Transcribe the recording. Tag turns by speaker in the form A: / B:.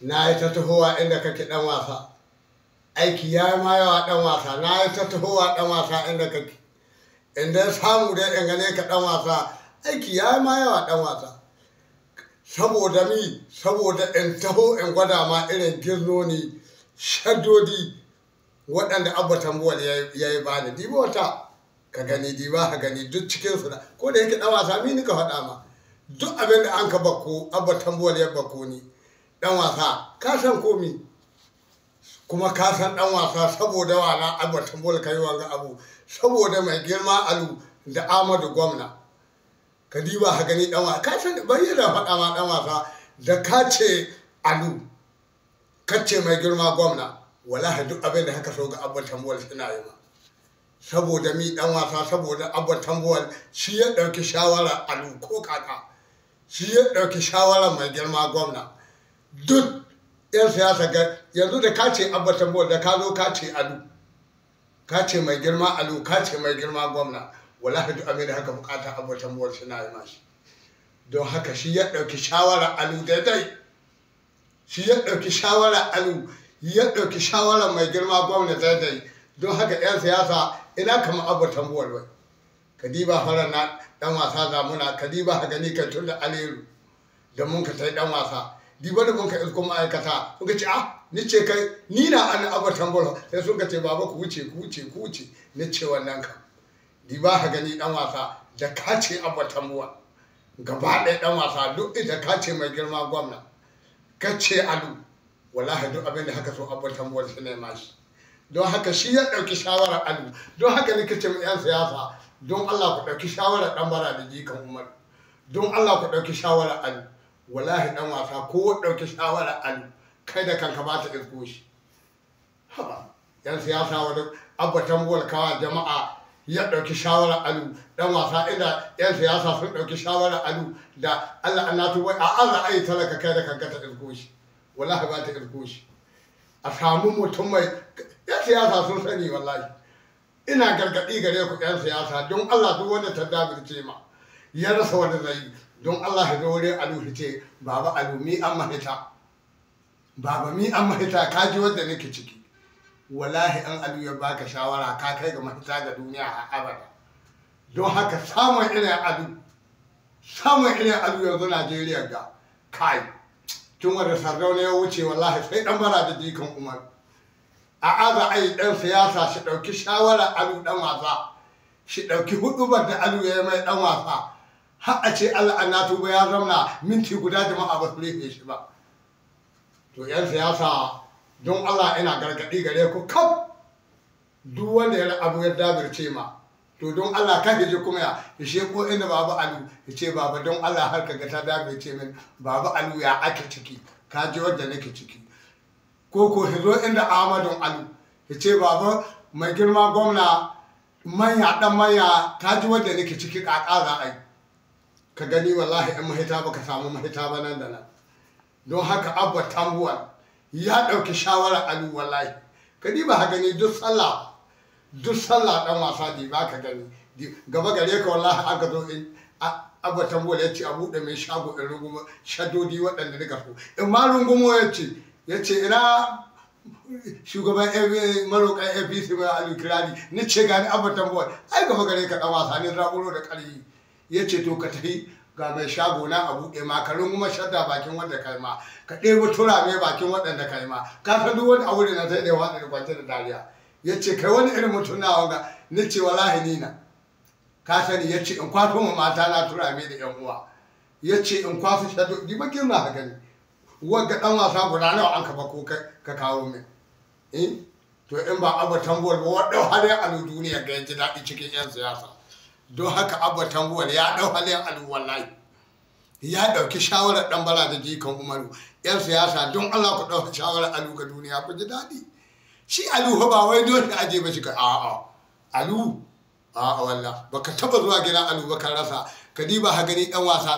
A: na yi ta tahowa inda kake dan wasa. Aiki ya yi ma yawa dan wasa. Na yi ta tahowa dan wasa inda kake. Inda samu dai in gane ka dan wasa aiki ya yi ma yawa dan wasa. Saboda mi? Saboda in taho in gwada ma irin girnoni shaddodi waɗanda abba tambuwal ya yi bani diba wata ka gani diba ka gani duk cikin su ko da yake dan wasa mi ni ka faɗa ma? Duk abin da an ka bako abba tambuwal ya bako ni. Dan wasa. Ka san komi. Kuma ka san dan wasa saboda wana abba tambuwal ka yi wanga abu. Saboda mai girma alu da amadu gwamna. Ka diba ka gani dan wasa ka san bayyana faɗa ma dan wasa da ka ce alu ka ce mai girma gwamna wallahi duk abin da haka so ga abba tambuwal suna yi ma. Saboda mi dan wasa saboda abba tambuwal shi ya ɗauki shawara alu ko kaka. Shi ya ɗauki shawara mai girma gwamna. Duk yan siyasa ga yanzu da ka ce abba tambuwal da ka zo ka ce alu ka ce mai girma alu ka ce mai girma gwamna wallahi duk abin da haka buƙata abba tambuwal suna yi mashi. Don haka shi ya ɗauki shawara alu daidai. Shi ya ɗauki shawara alu ya ɗauki shawara mai girma gwamna daidai. Don haka 'yan siyasa ina kama abu tambuwar wai. Kadiba fara na dan wasa zamuna kadiba ha gani kai tun da aliru da mun ka tai dan wasa. Diba da mun ka isko ma'aikata kun ka ce ah ni ce kai ni na an abu tambuwar sai sun ka ce baba ku wuce ku wuce ku wuce. Ni ce wannan ka diba ha gani dan wasa da ka ce abu tambuwar gaba ɗaya dan wasa duk ita ka ce mai girma gwamna ka ce alu wallahi duk abin da haka so abu tambuwar shi ne mashi. Don haka shi ya ɗauki shawarar alu don haka ne kace mu 'yan siyasa don Allah ku ɗauki shawarar ɗan bara da jikan umar don Allah ku ɗauki shawarar alu. Wallahi ɗan wasa ko ɗauki shawarar alu kai da kanka ba ta isko shi. Haba 'yan siyasa wani abba tambuwar kawa jama'a ya ɗauki shawarar alu ɗan wasa inda 'yan siyasa sun ɗauki shawarar alu da Allah an natu wai a Allah ayi talaka kai da kanka ta isko shi. Wallahi ba ta isko shi. A samu mutum mai yan siyasa sun sani wallahi. Ina gargaɗi gare ku yan siyasa don Allah duk wanda ta dabirce ma ya rasa wani zai don Allah ya zo wurin alu ce baba alu mi an mahita. Baba mi an mahita ka ji wanda nake ciki. Wallahi an alu ya baka shawara ka kai ga mahita ga duniya a abada. Don haka samun irin alu samun irin alu yanzu Najeriya ga kai tun wanda sardauna ya wuce wallahi sai dan bara da jikan umar. A aza ai dan siyasa shi ɗauki shawara alu dan wasa shi ɗauki hudubar da alu ya mai dan wasa har a ce Allah an tuba ya zamna minti guda jama'a ba su rufe shi ba. To yan siyasa don Allah ina gargaɗi gare ku kaf. Duk wanda ya abu ya dabirce ma to don Allah ka ji kuma ya ishe ko inda baba alu ya ce baba don Allah har ka ga ta dabirce min baba alu ya ake ciki ka ji wadda nake ciki. Ko ko hizo inda Ahmadun alu ya ce baba mai girma gwamna manya dan manya ka ji wadda nake ciki kaka za a ka gani wallahi in mahita ba ka samu mahita ba nan da nan. Don haka abba tambuwal ya ɗauki shawarar alu wallahi. Ka ba ha gani duk sallah duk sallah dan wasa di ba ka gani. Gaba gare ka wallahi aka zo in abba tambuwal ya ce a buɗe mai shago in rungumo shaddodi waɗanda nika so. In ma rungumo ya ce ya ce ina shugaban maroƙan apc mai alu kirari ni ce gani abba tambuwal. Ai gaba gare ka dan wasa ne zaburo da ƙarfi. Ya ce to ka tafi ga mai shago na a buɗe ma ka runguma shadda bakin wanda kai ma ka ɗebo turame bakin waɗanda kai ma. Ka san duk wani aure na zai da waɗanda kwance da dariya. Ya ce kai wani irin mutum na wanga? Ni ce wallahi ni na. Ka sani ya ce in kwato ma mata na turame da yan uwa. Ya ce in kwaso shaddo di bakin na haka ne wagga ɗan wasa guda nawa an ka bako ka kawo min. Eh? To in ba abu tambuwar ba wadda har ya alu duniya ga yanzu daɗi cikin 'yan siyasa. Don haka abba tambuwal ya ɗau halin alu wallahi. Ya ɗauki shawarar ɗan bala da jikan umaru. Yan siyasa don allah ku ɗauki shawarar alu ga duniya ku ji daɗi. Shi alu ba wai dole aje ba shi ka a'a. Alu a'a wallah baka taba zuwa gidan alu ba ka rasa. Ka diba ha gani ɗan wasa.